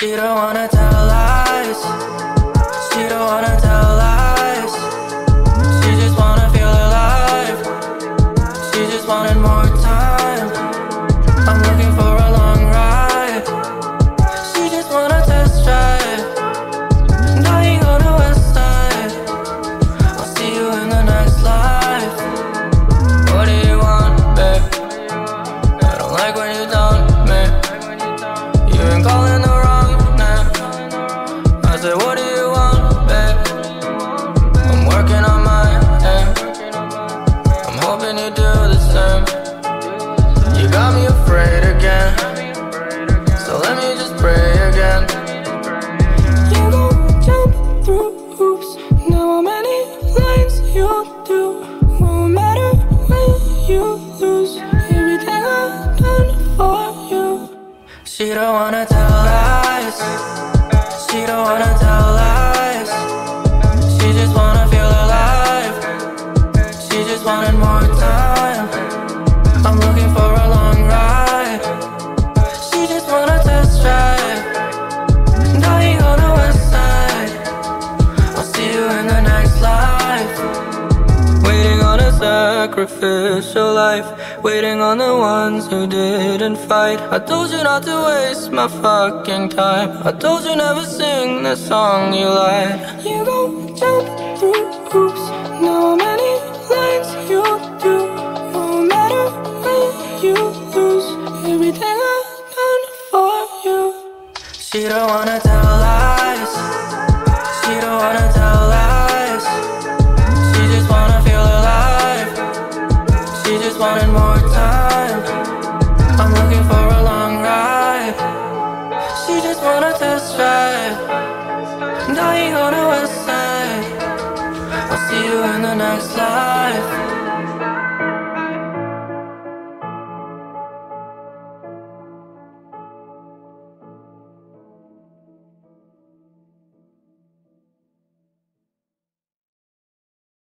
She don't wanna tell lies. She don't wanna tell the same. You got me afraid again. So let me just pray again. You gon' jump through hoops. Know how many lines you'll do. Won't matter when you lose. Everything I've done for you. She don't wanna tell lies. She don't wanna tell lies. Sacrificial life. Waiting on the ones who didn't fight. I told you not to waste my fucking time. I told you never sing the song you like. You gon' jump through hoops. Know how many lines you do. Won't matter when you lose. Everything I've done for you. She don't wanna tell lies. She don't wanna Wanted more time. I'm looking for a long ride. She just wanna test drive. Dying on the west side. I'll see you in the next life.